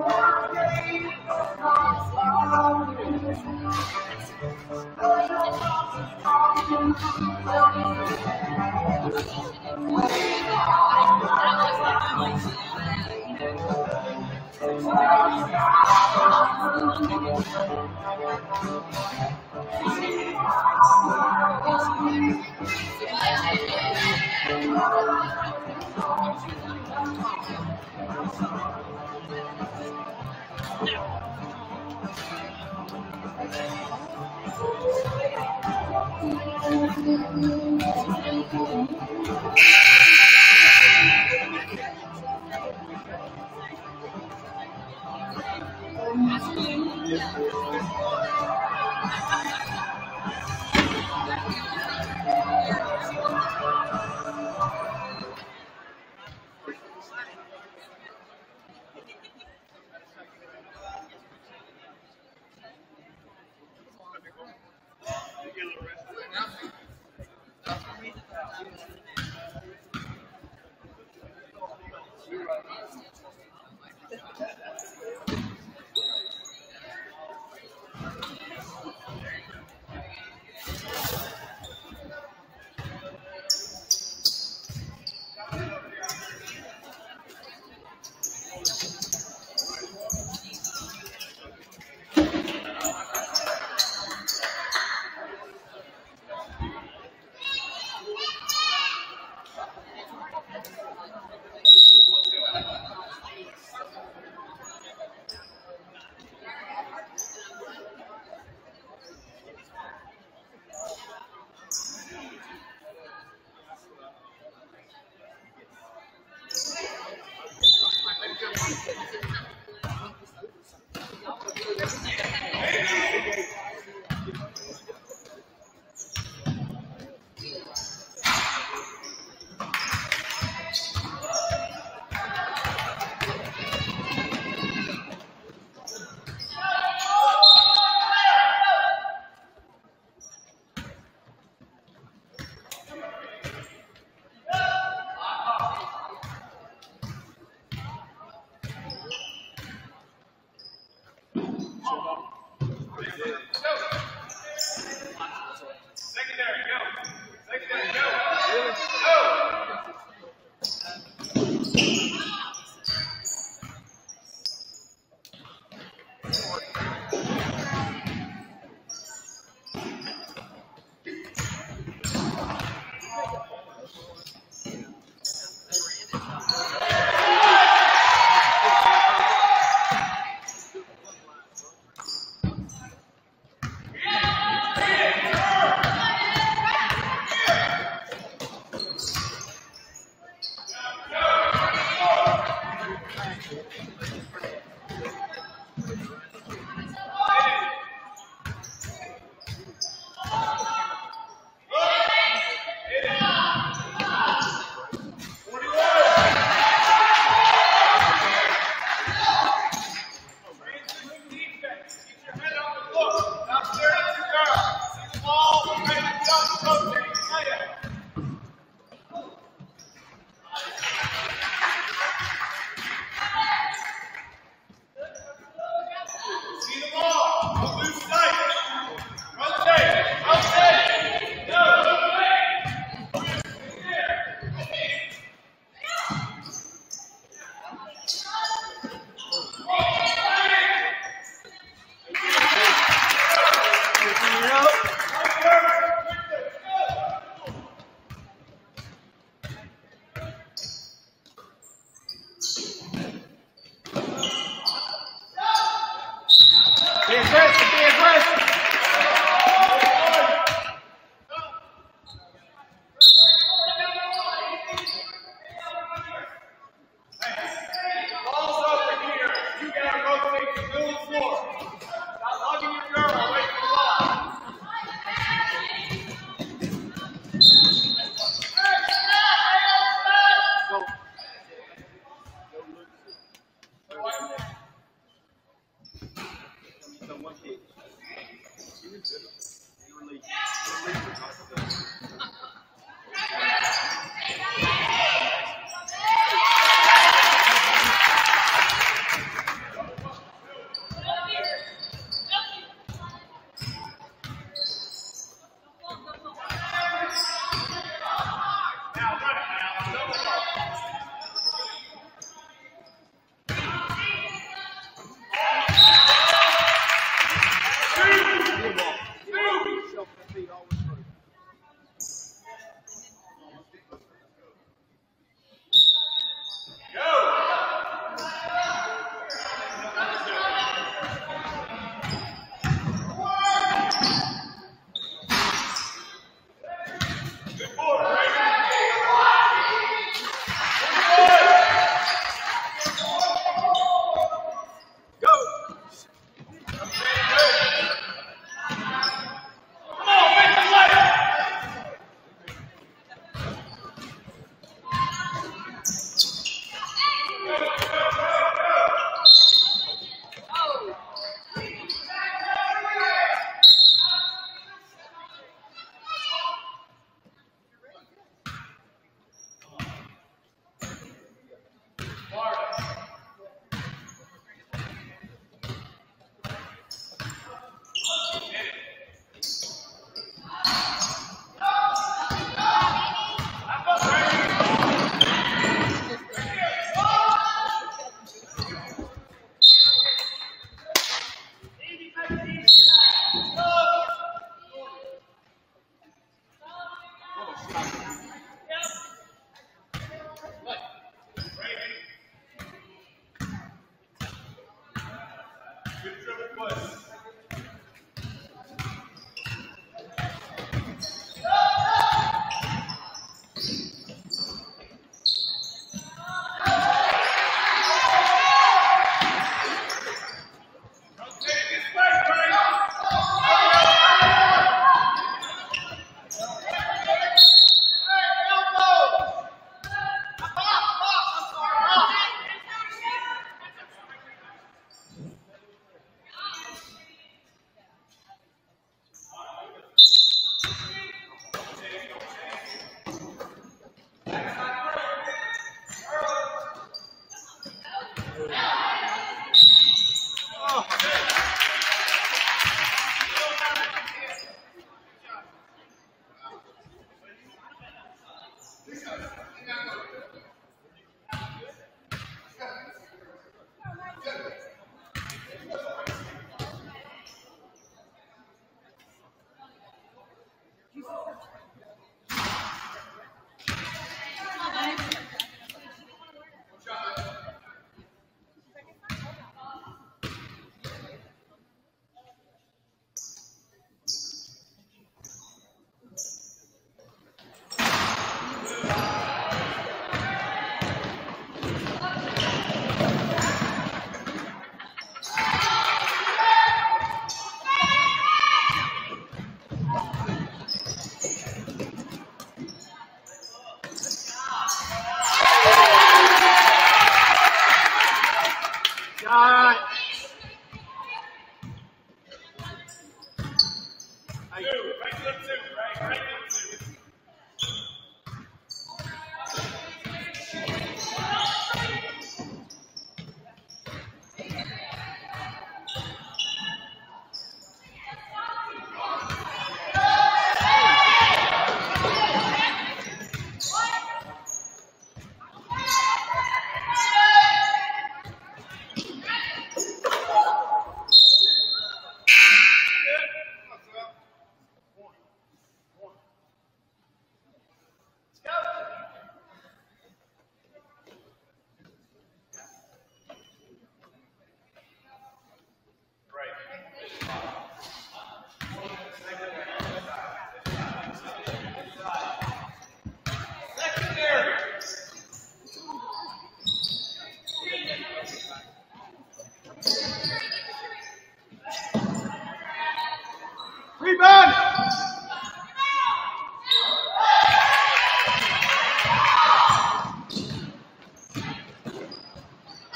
Oh,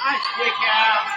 Nice kick out.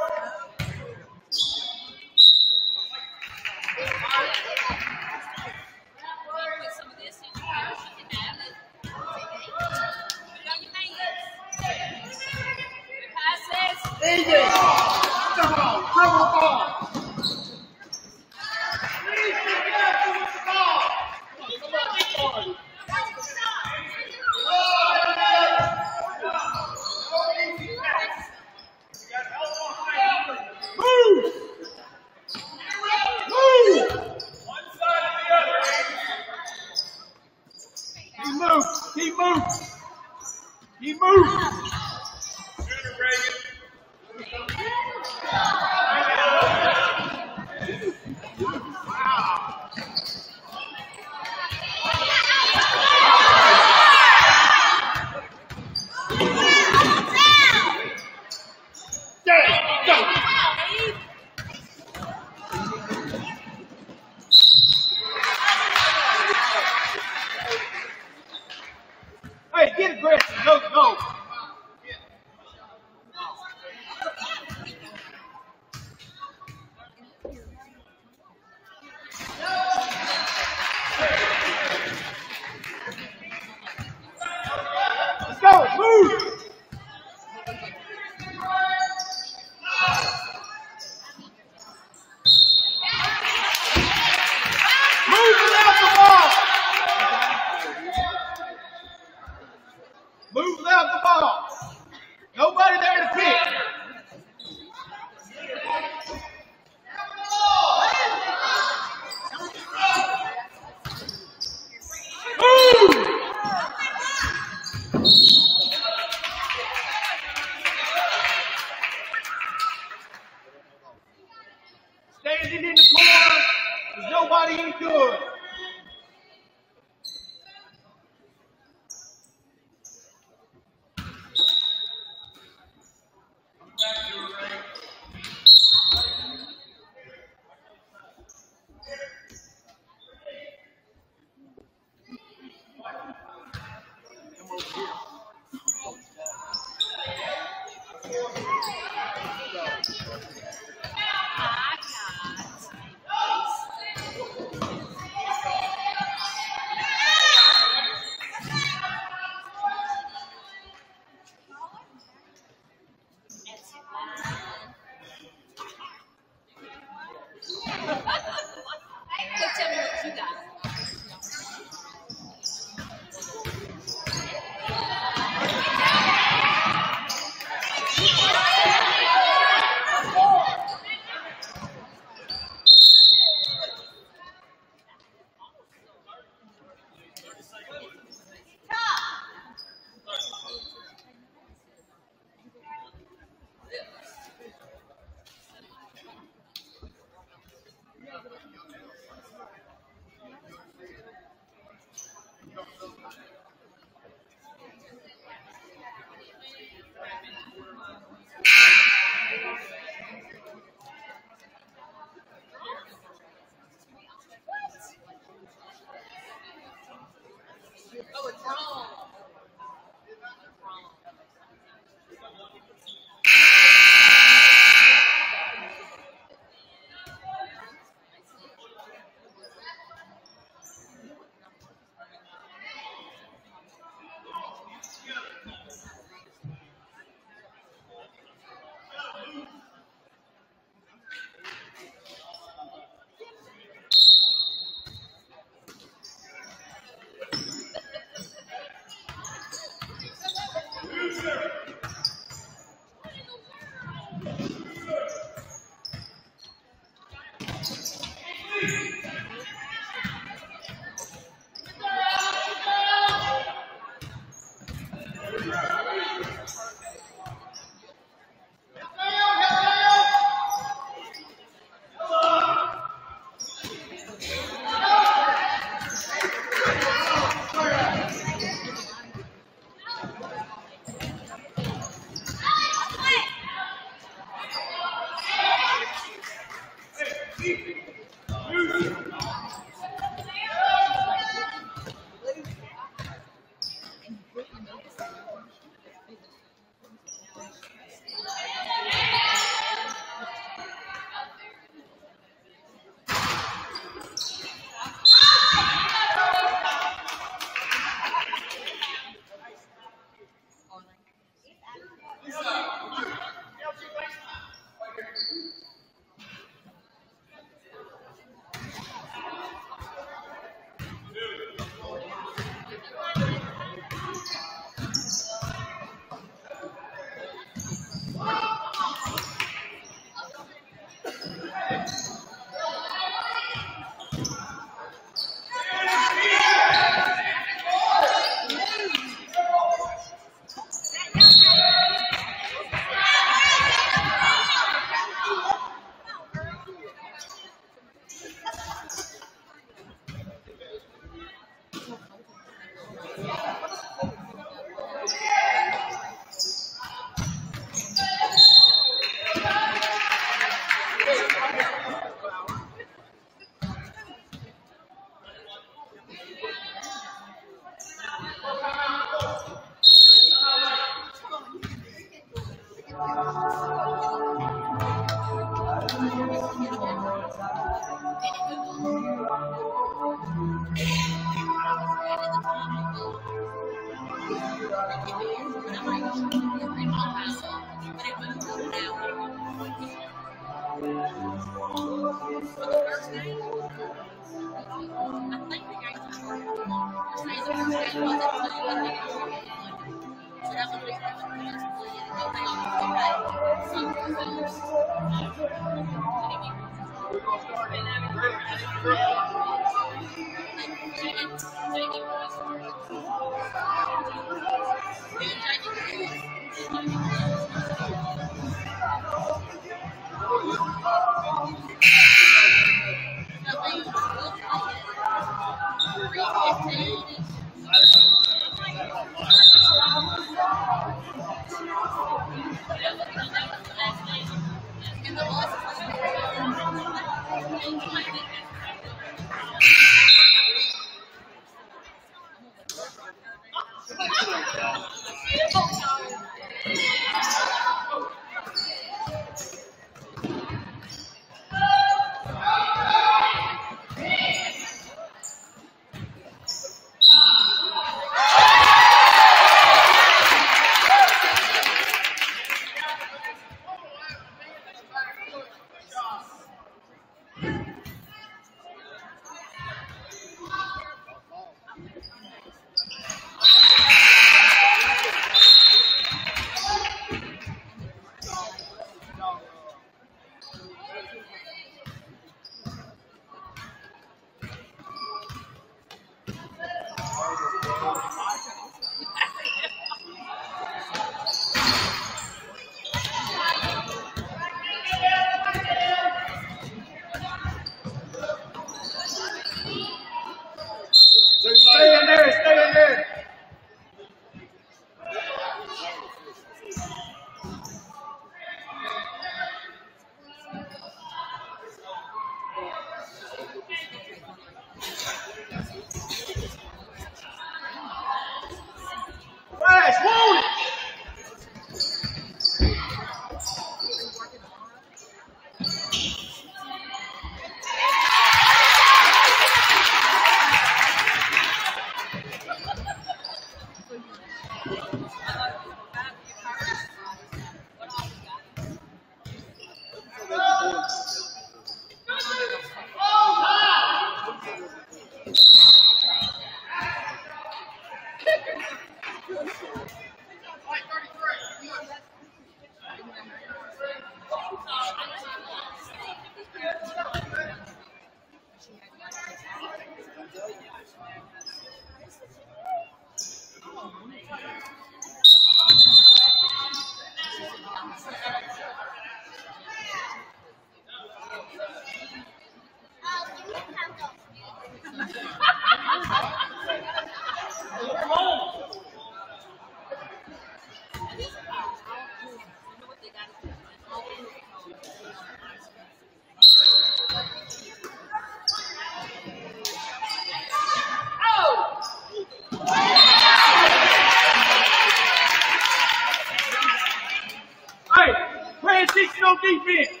country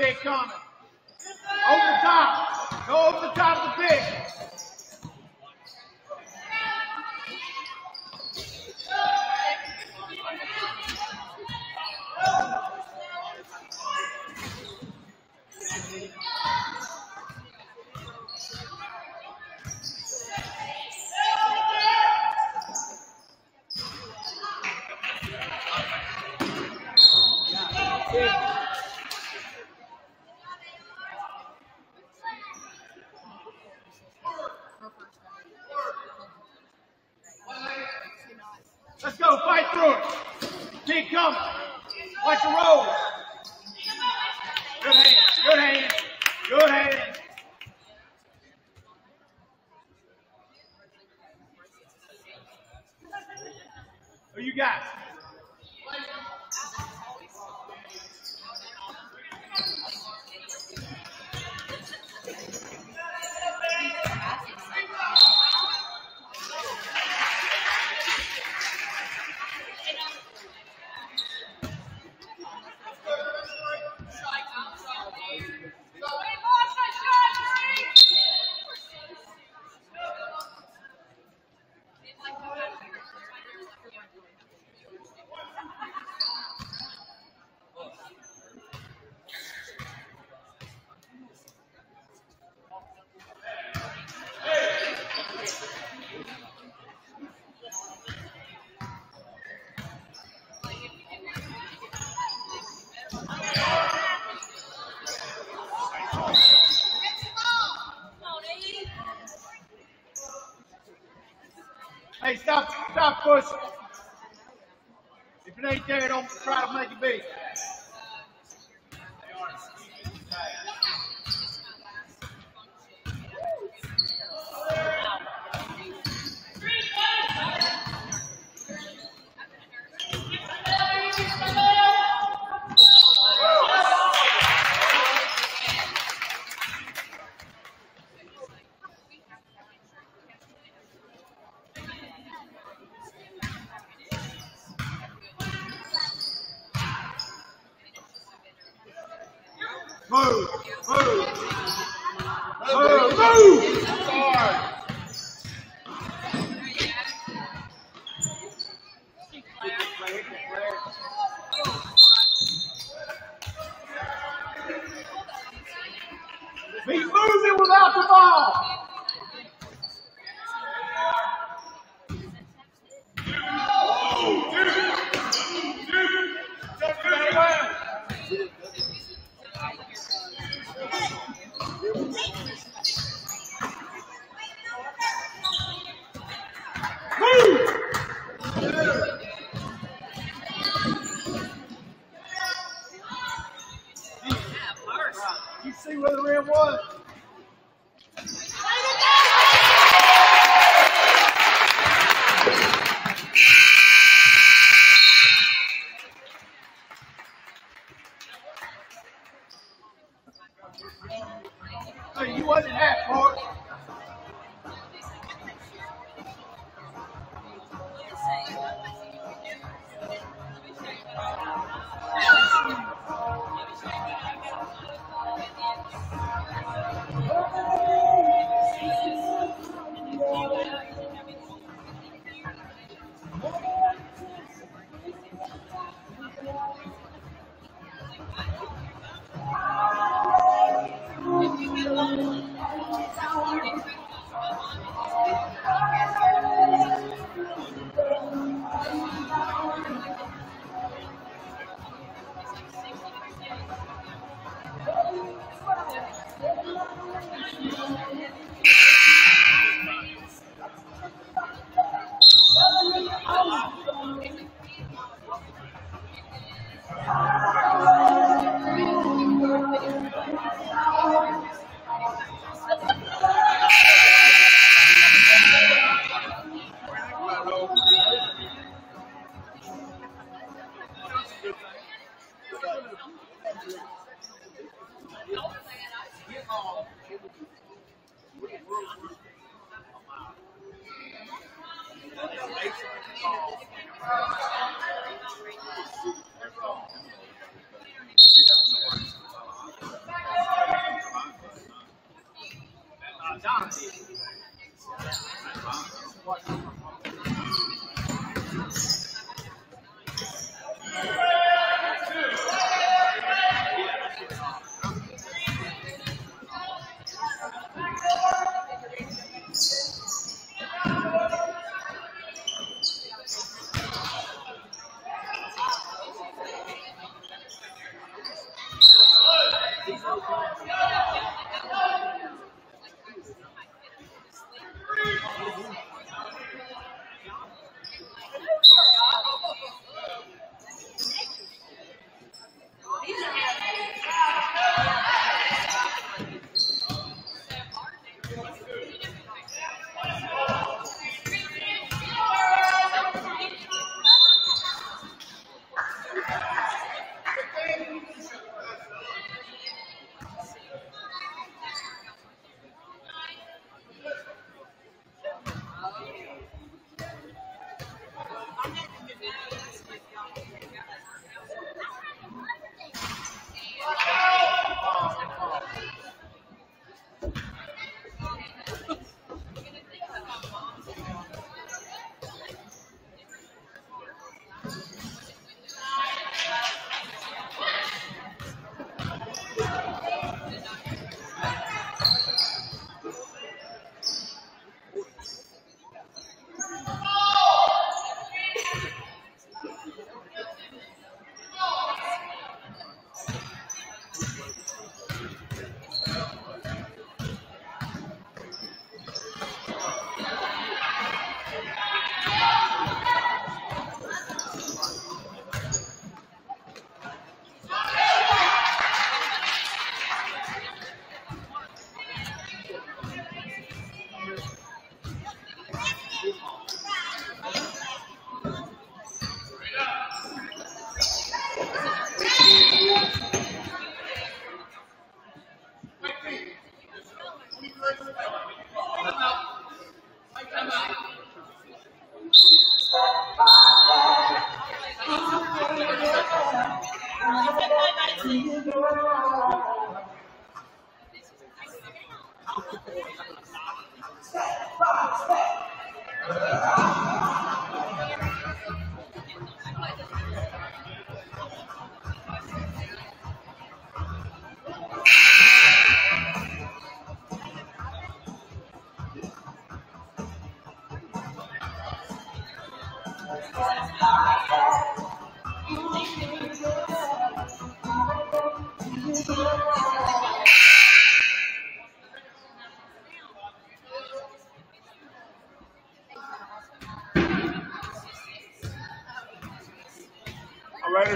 big comment. Stop pushing. If it ain't there, don't try to make it be.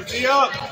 D up.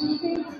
Jesus.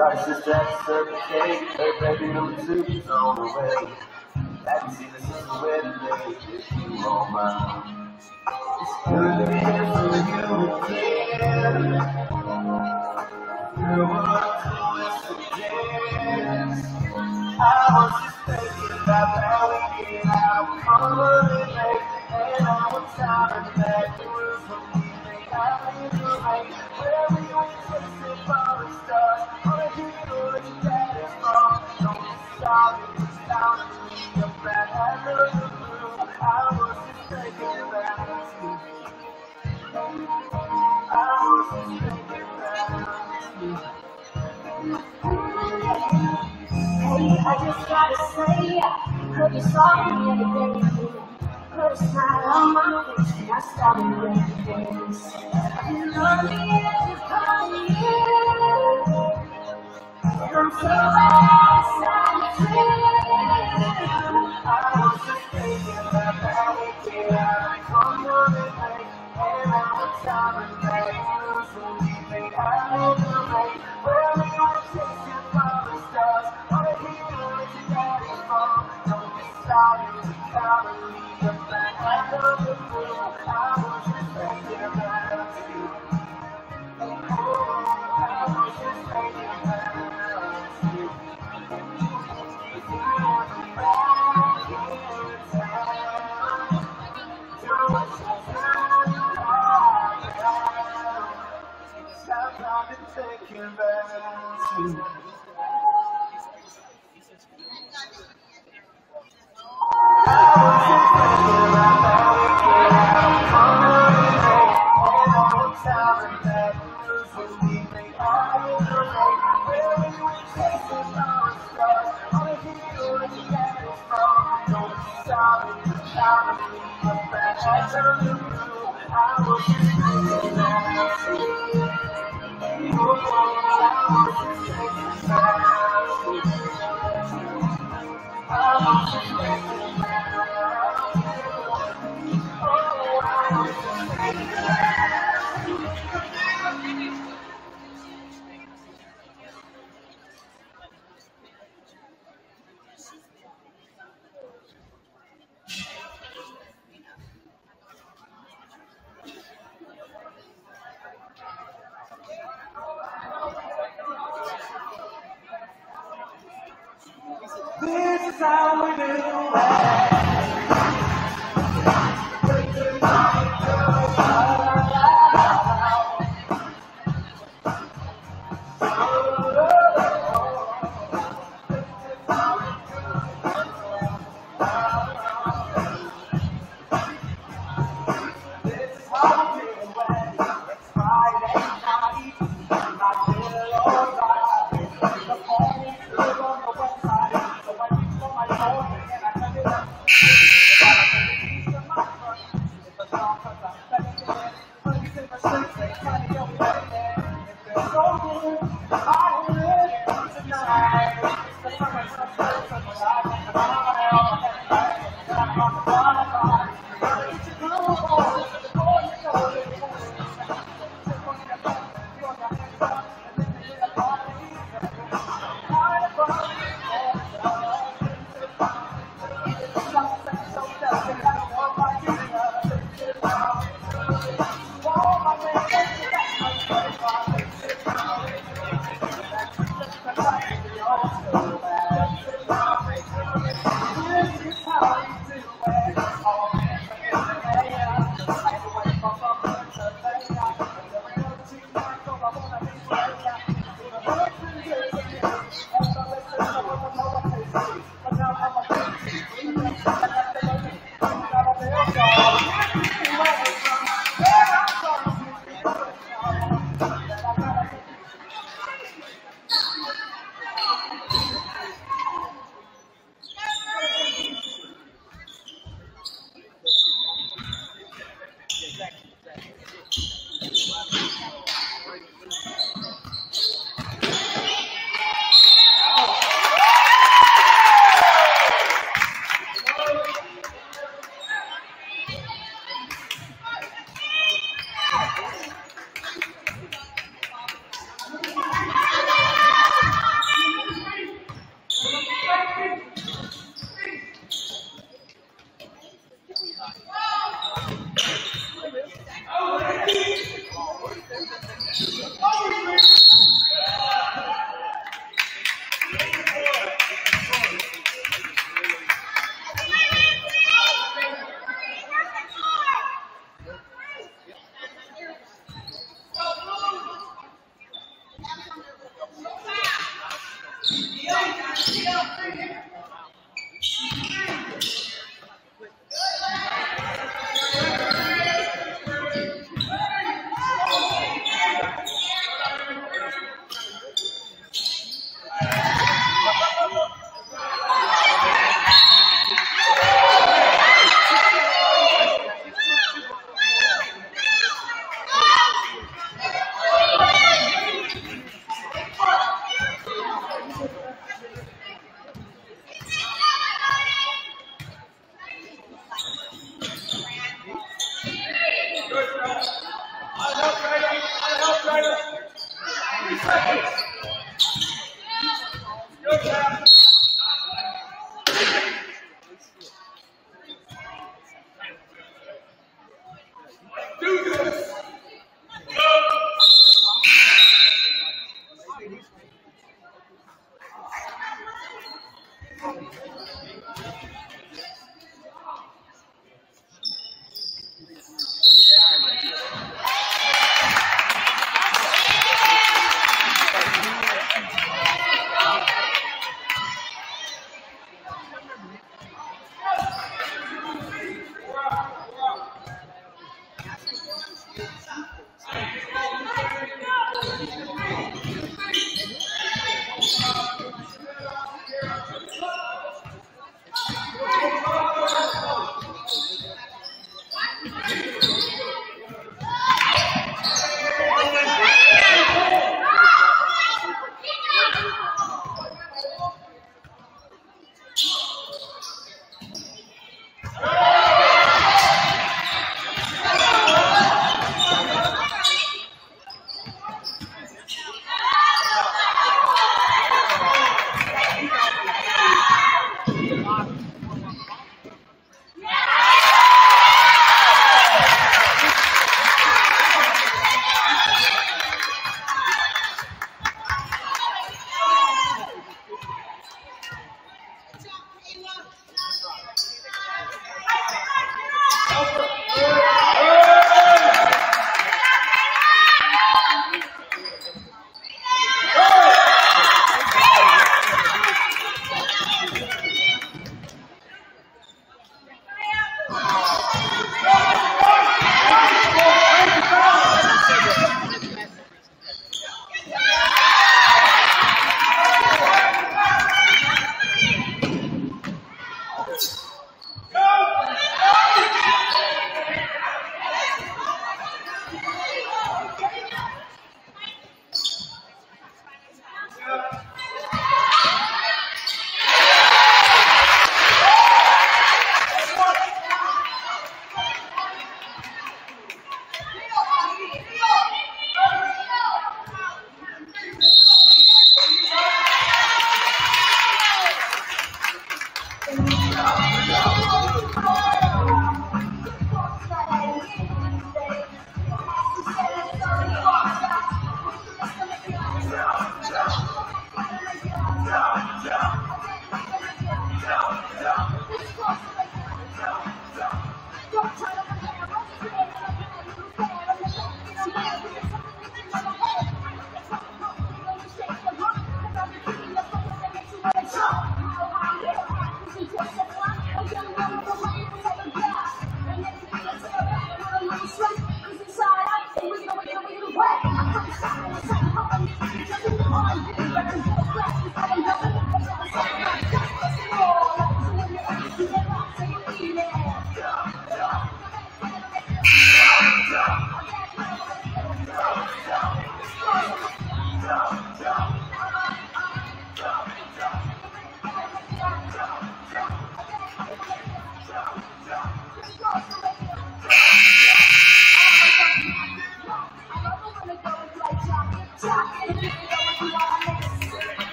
Sorry, sister, that's circle cake. Her baby number two is on the way. Haven't seen since the wedding day. If you on own. It's good to hear from you again. Girl, what coincidence? I was just thinking about how we get out on the lake, and I was driving back to I just gotta say, could you saw me the other day? Put a smile on my face when I started looking things. You know me as you call me in. And I'm so glad I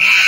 Stop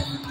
much.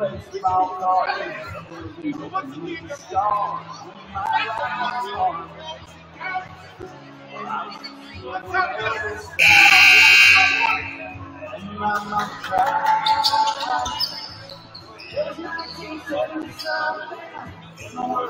Baseball card, my right arm. What's up, Bill? And mama cried. There's 1970 something in the world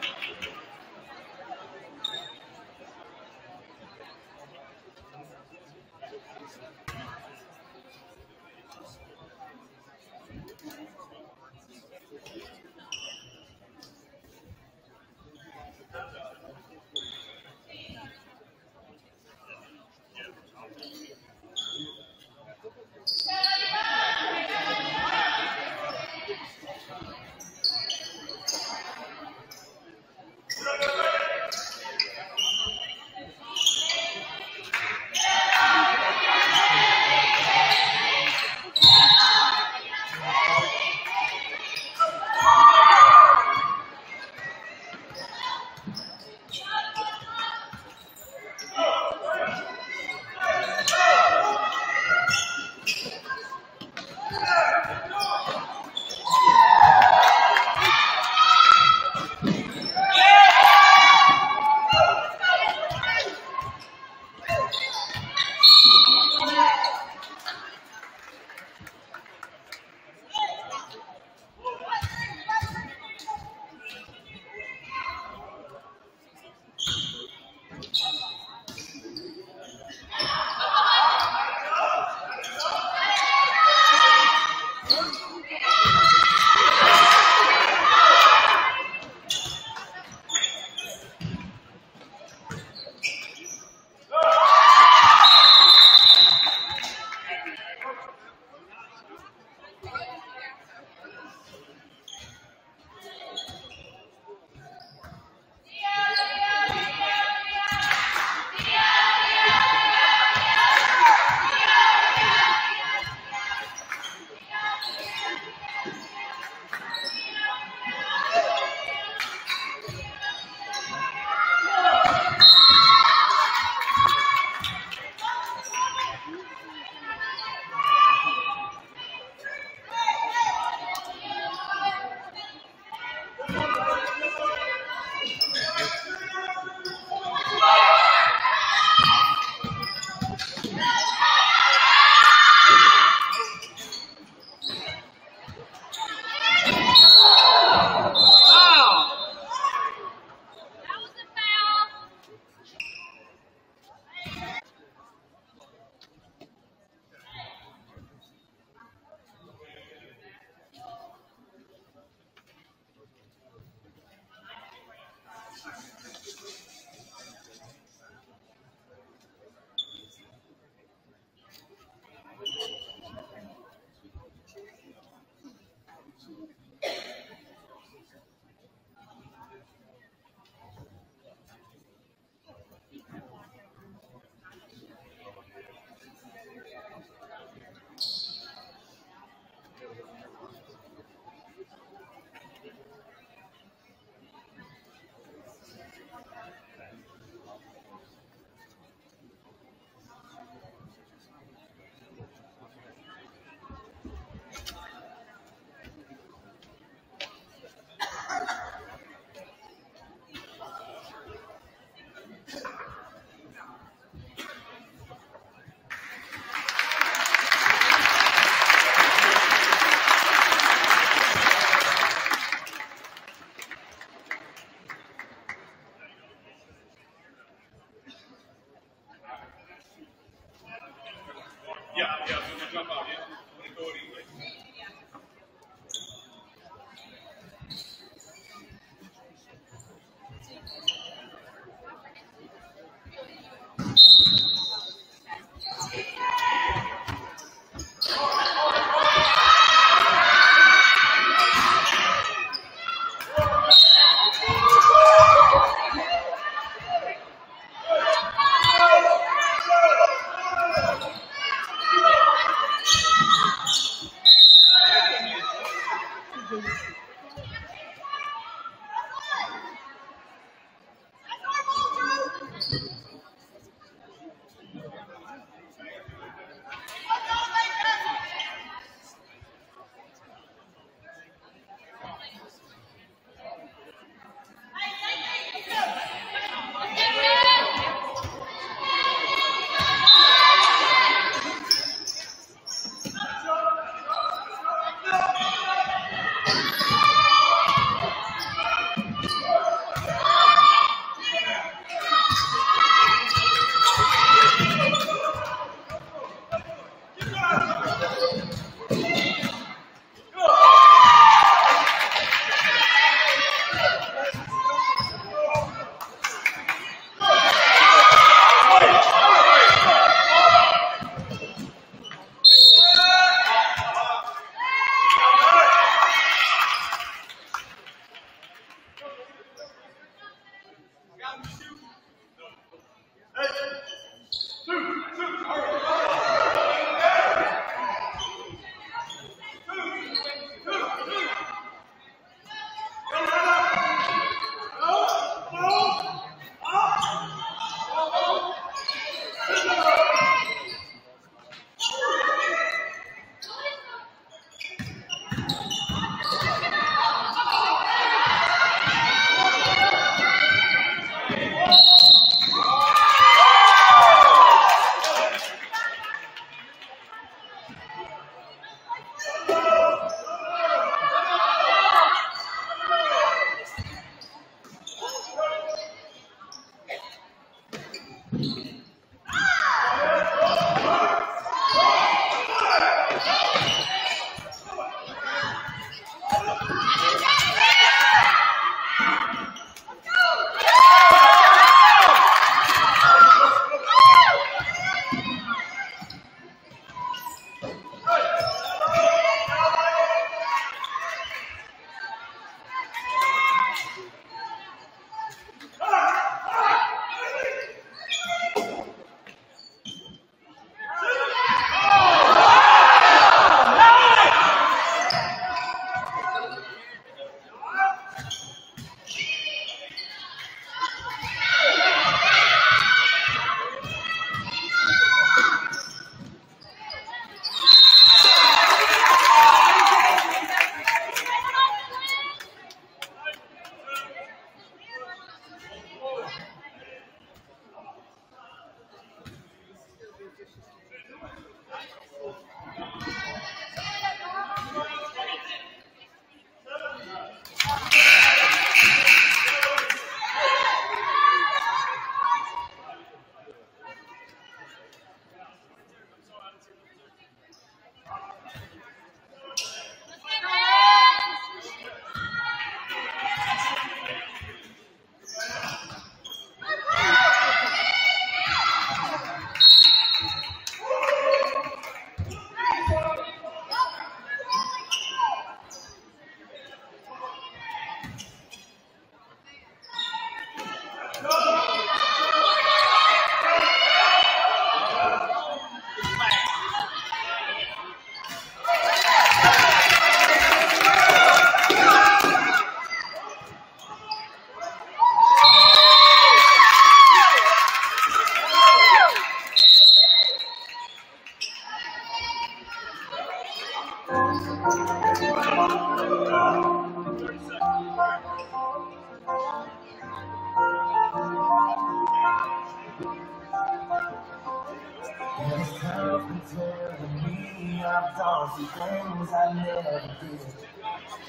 some things I never did.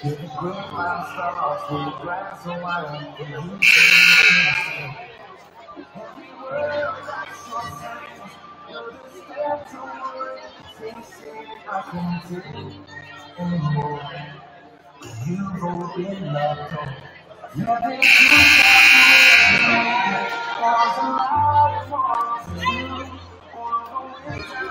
Give the grapevine stars for the grass you can Every word that's your saying, you're the step toward things I can do anymore. You've opened that door. Never too was a lot more to you. All the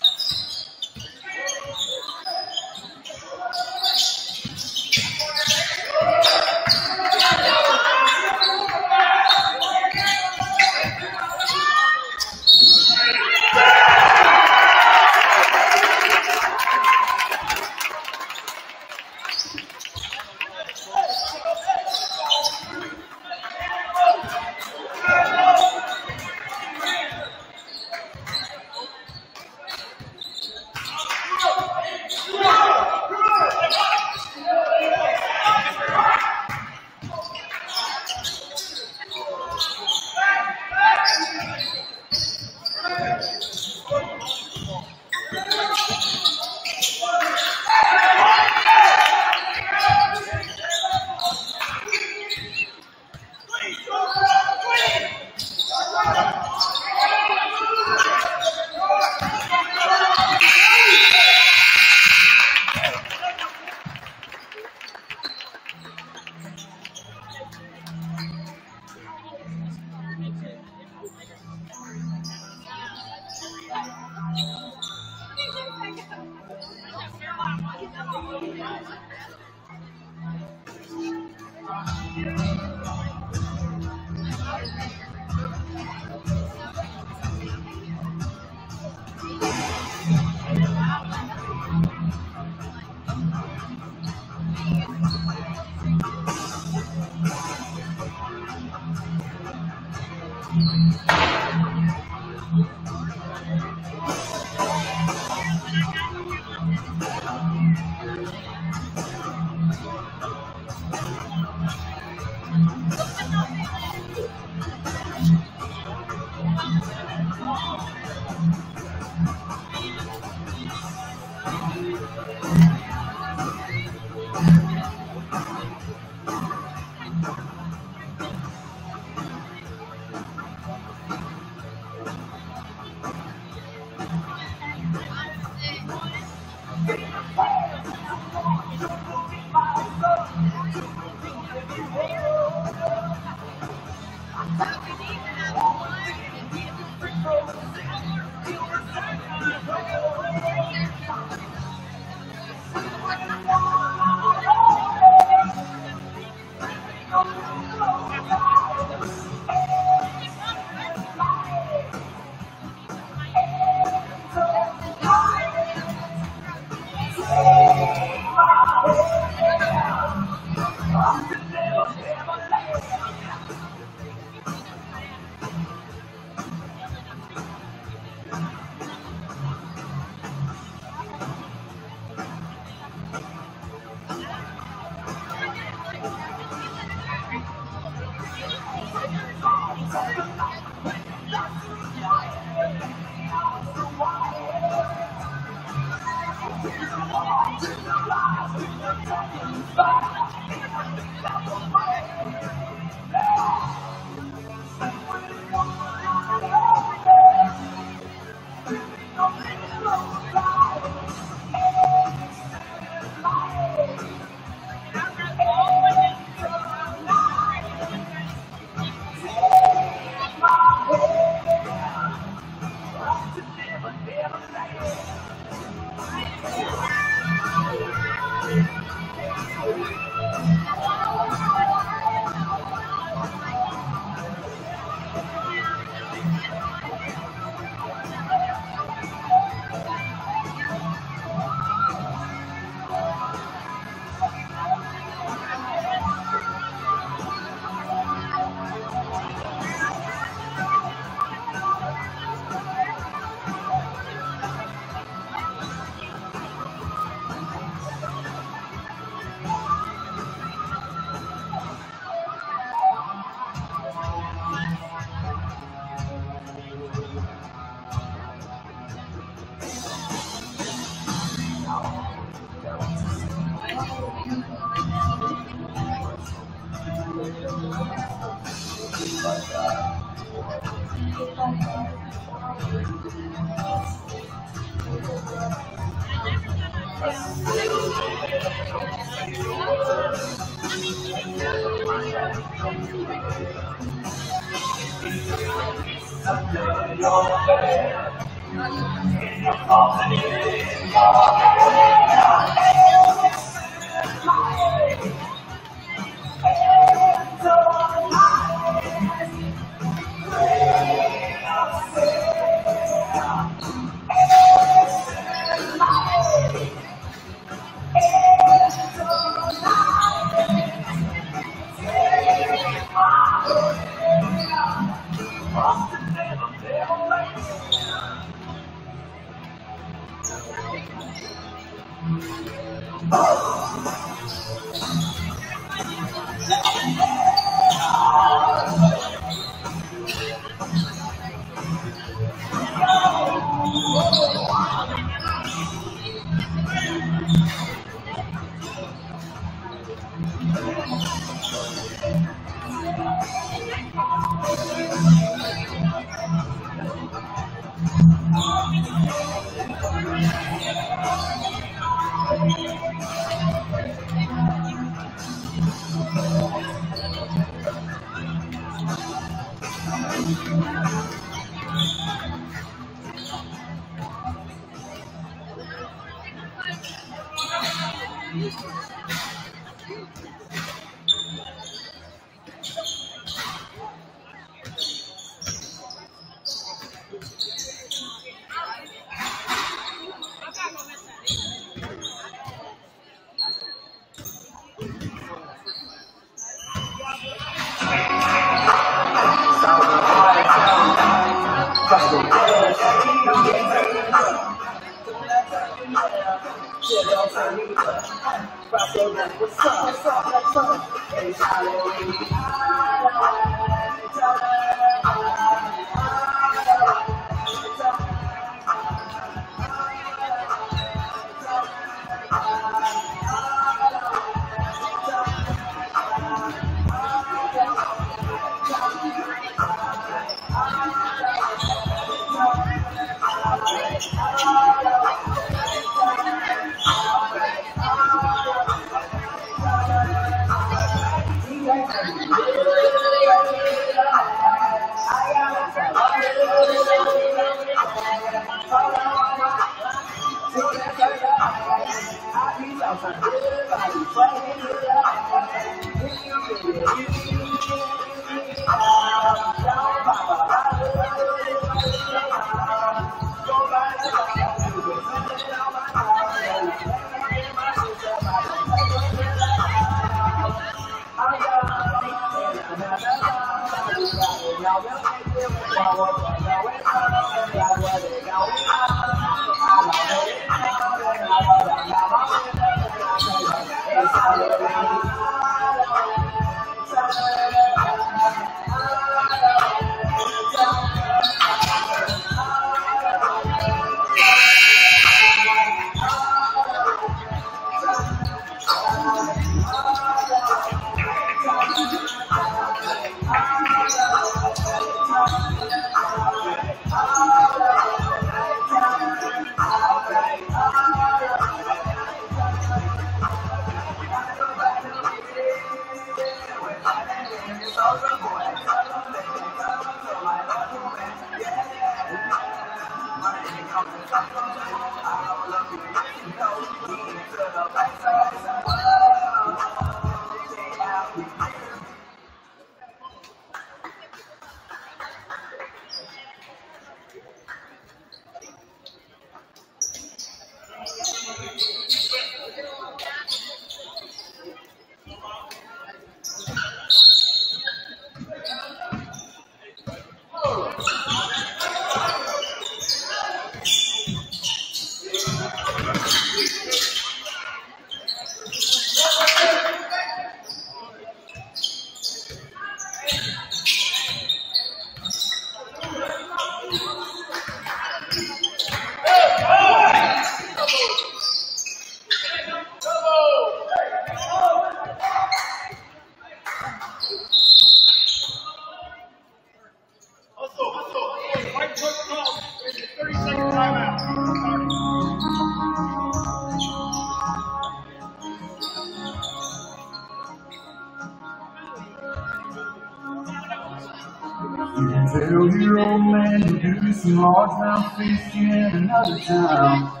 in town.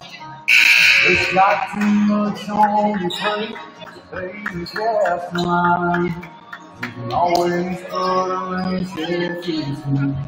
It's got too much on your plate, baby, cast line. You can always put a wrench into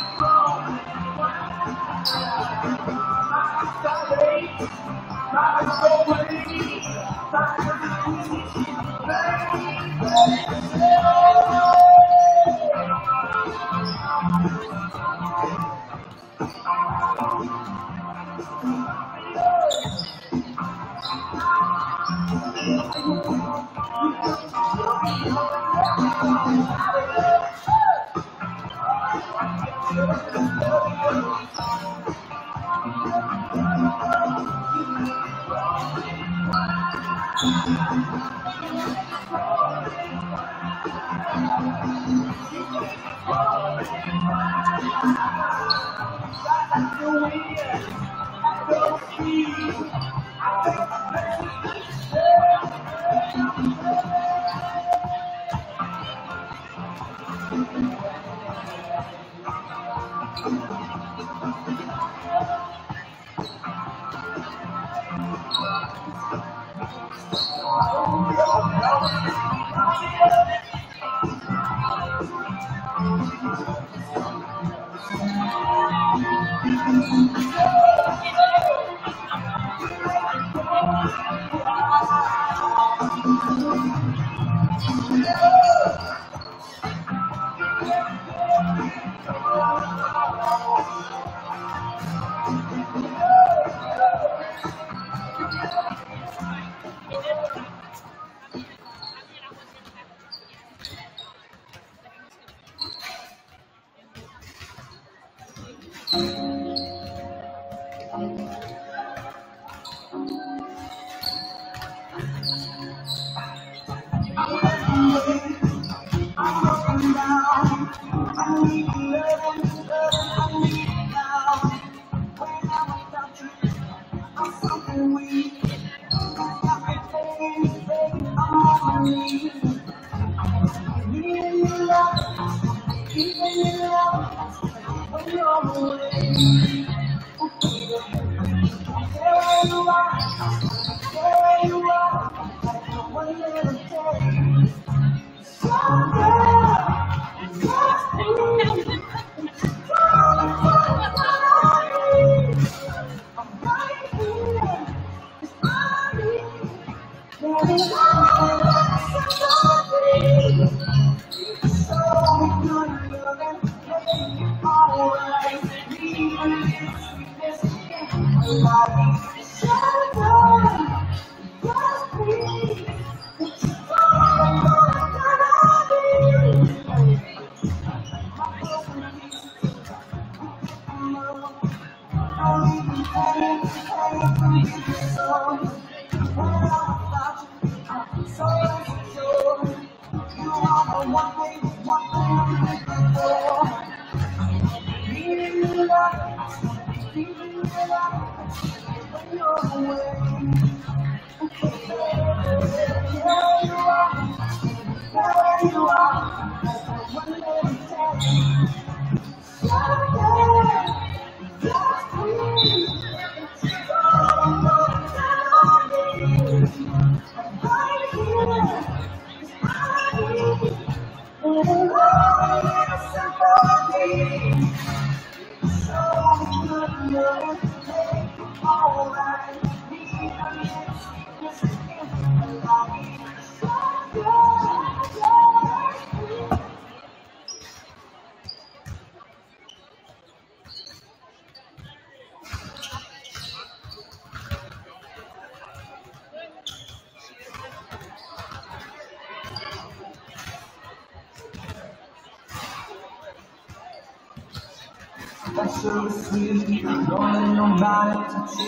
casa.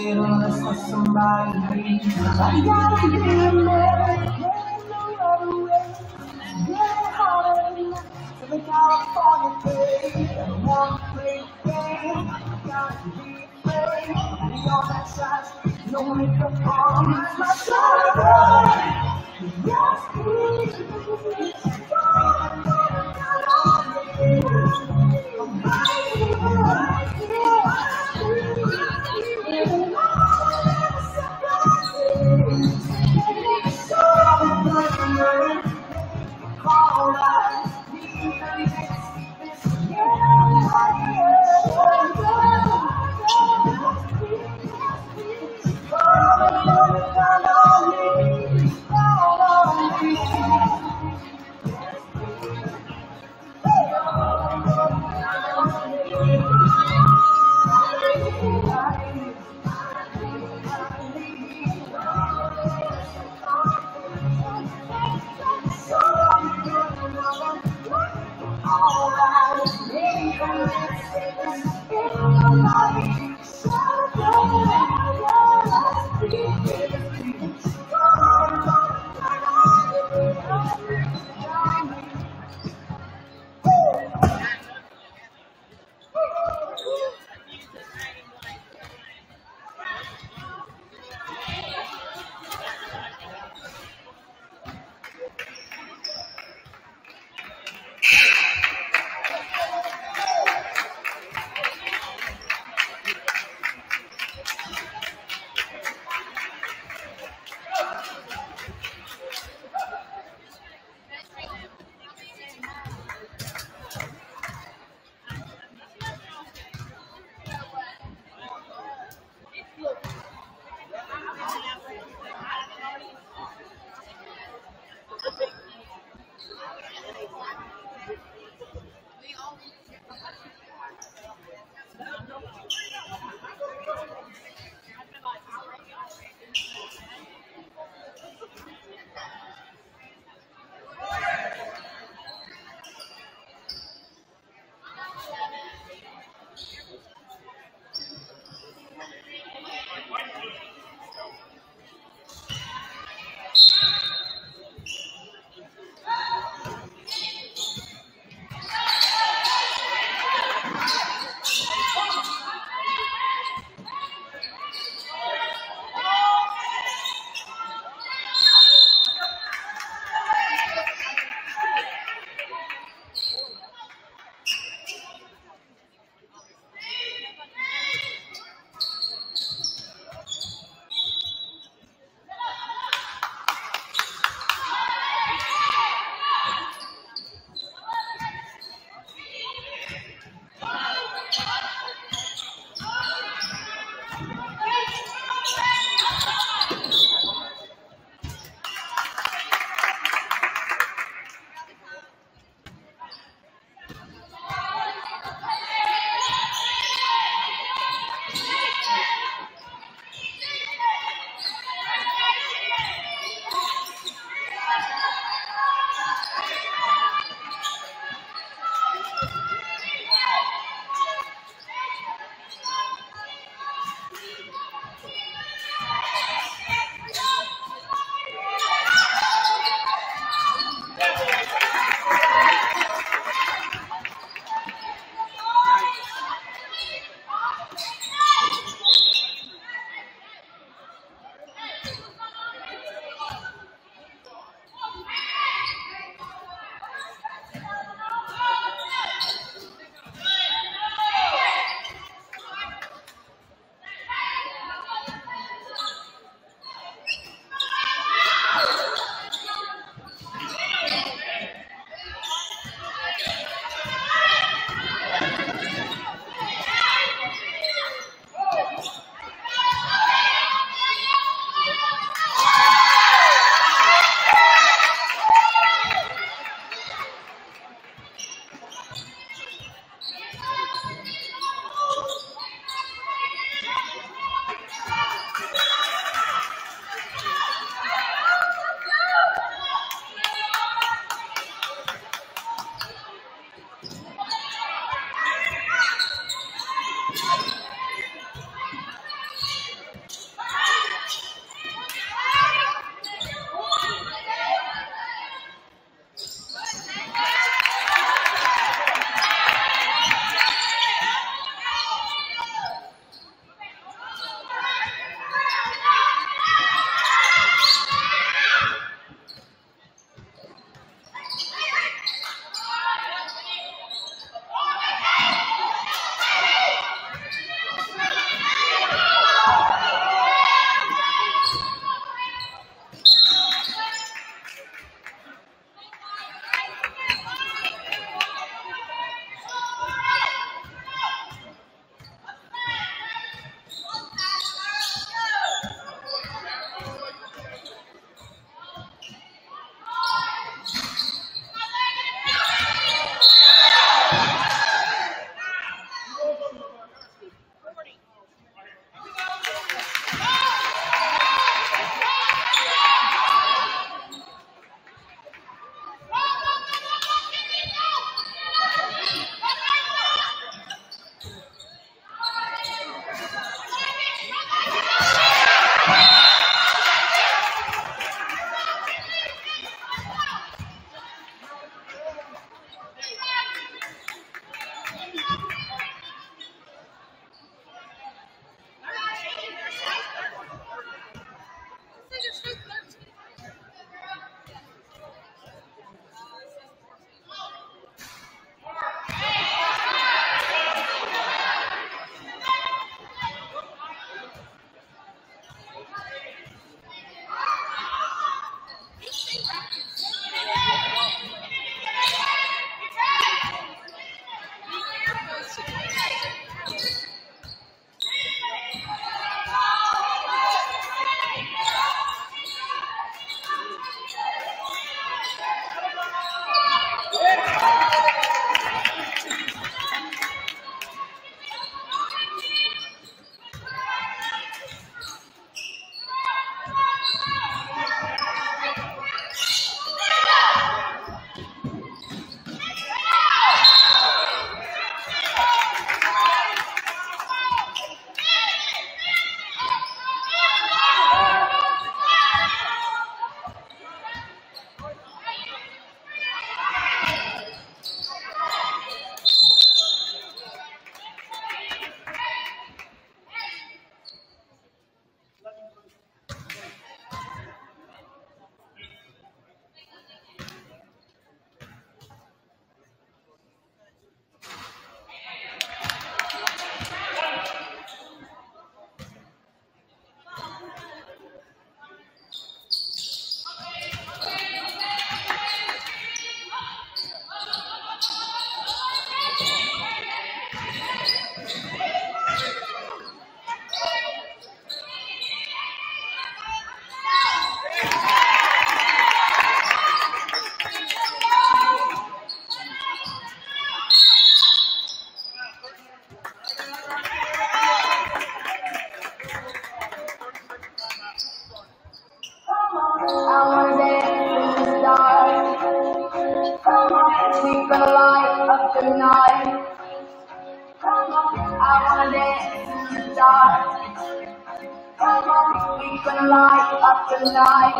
after night.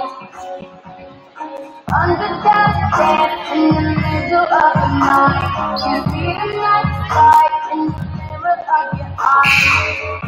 Under that bed in the middle of the night, you see the night light in the mirror of your eyes.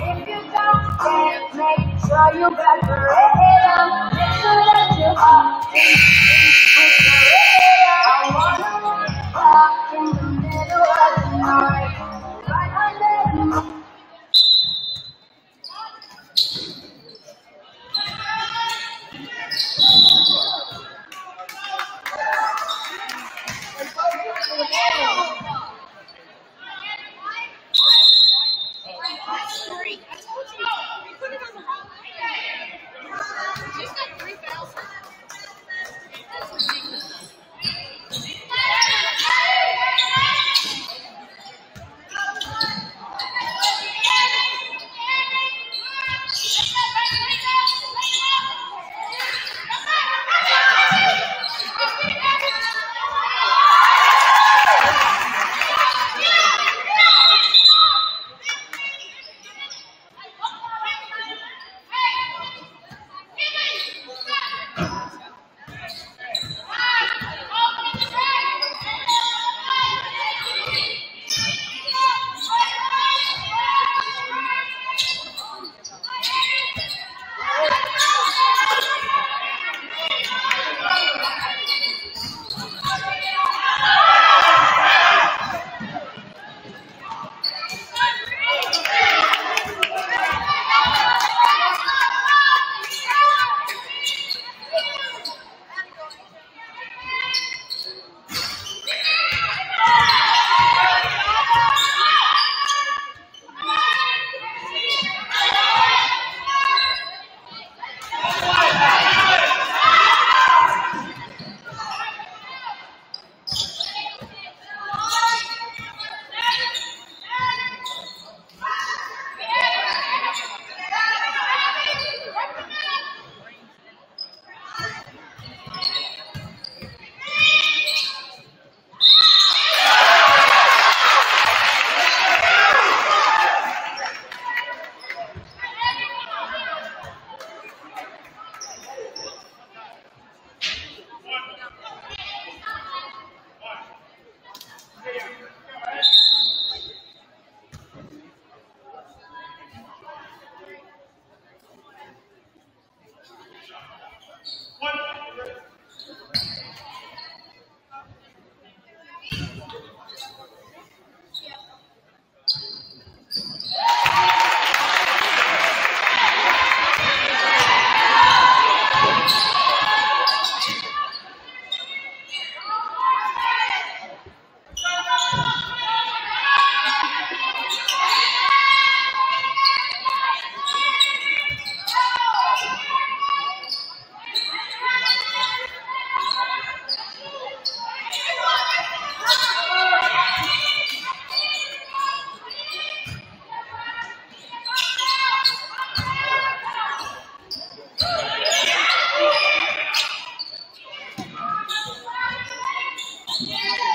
Yeah.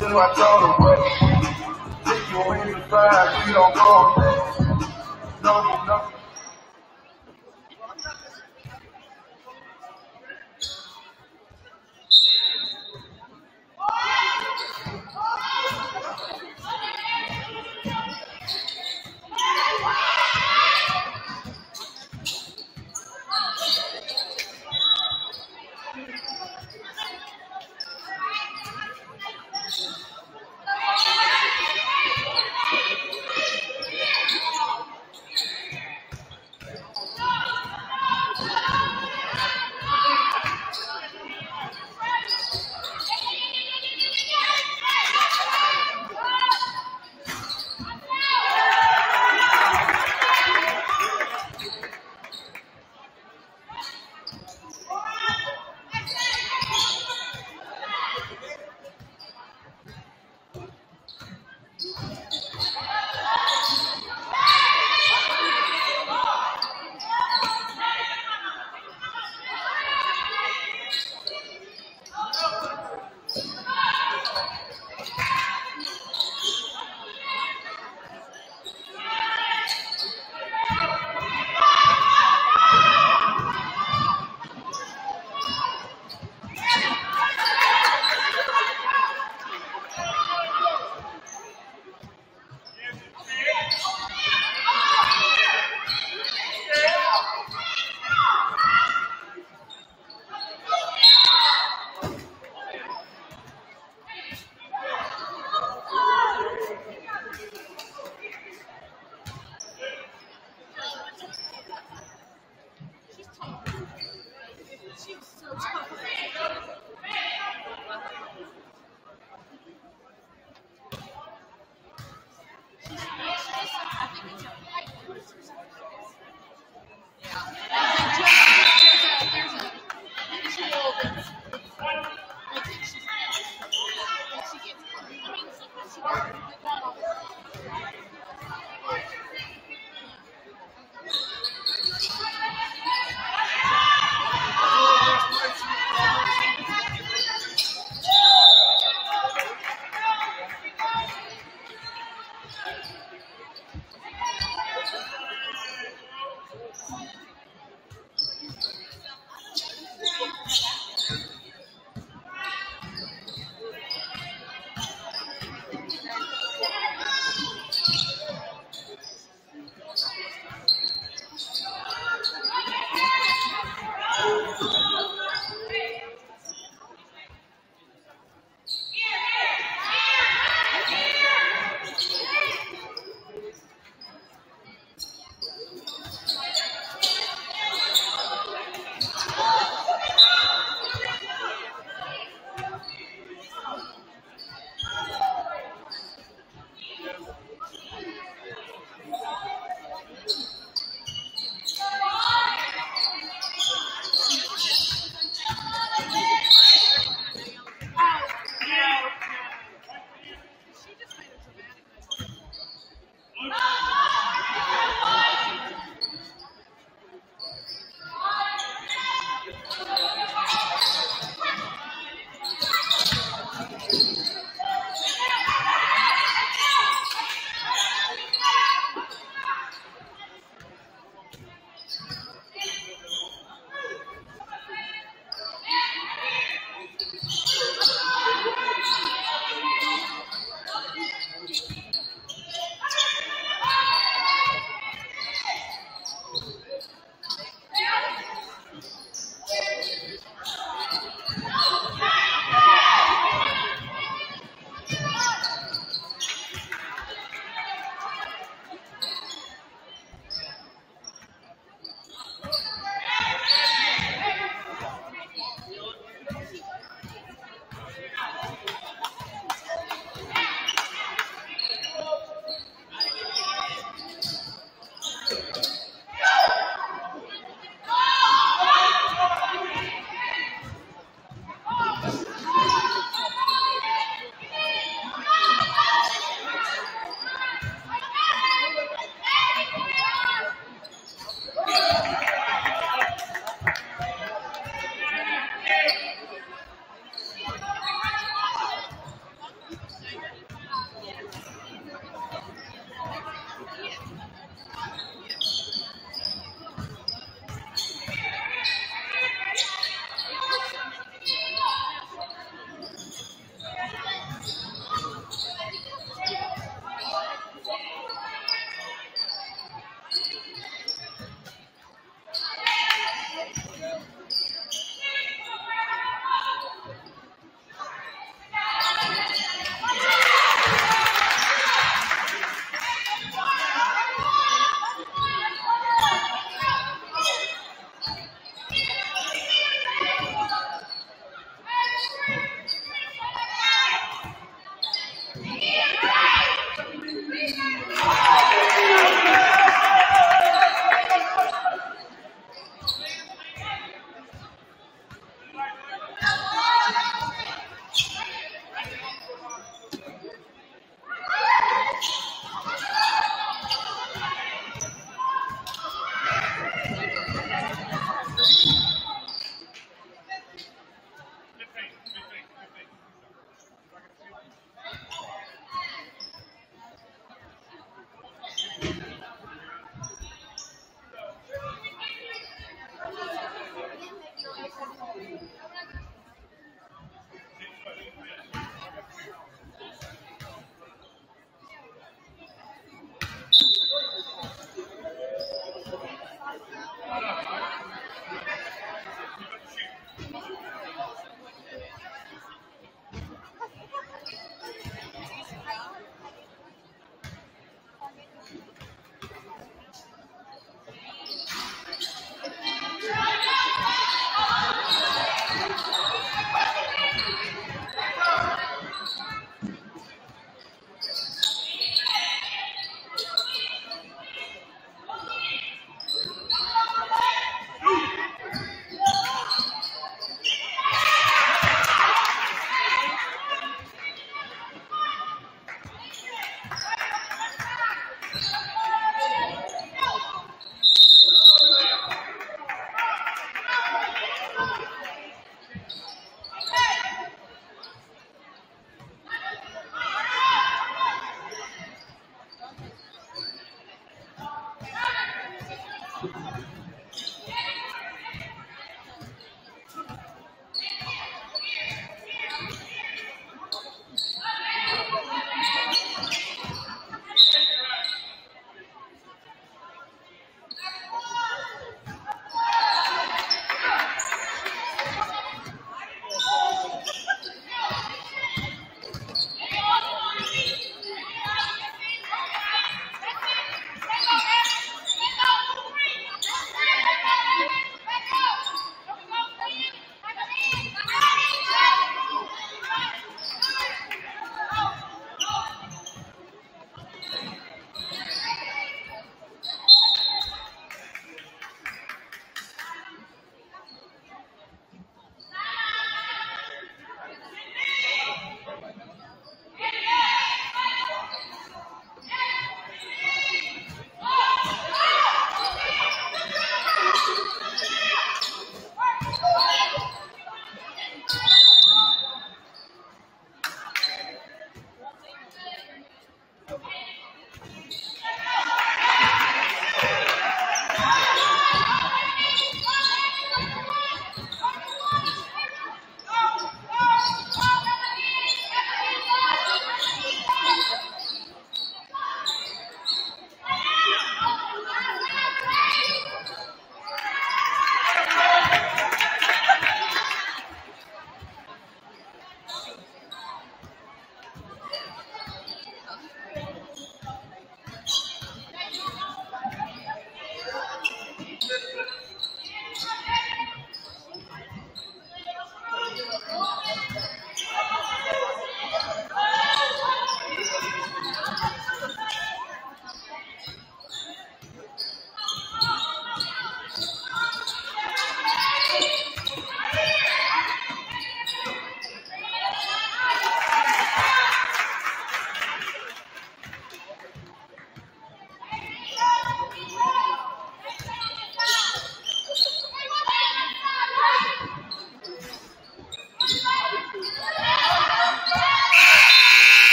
Till I told her,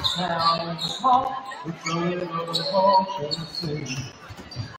the sound and the smoke, it's a little hope and see.